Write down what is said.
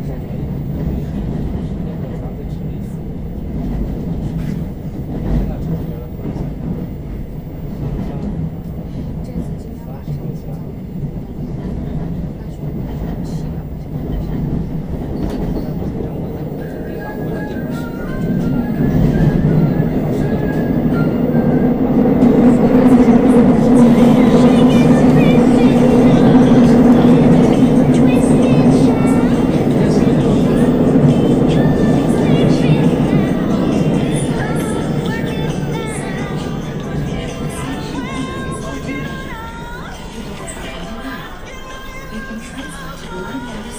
Thank you. Sure.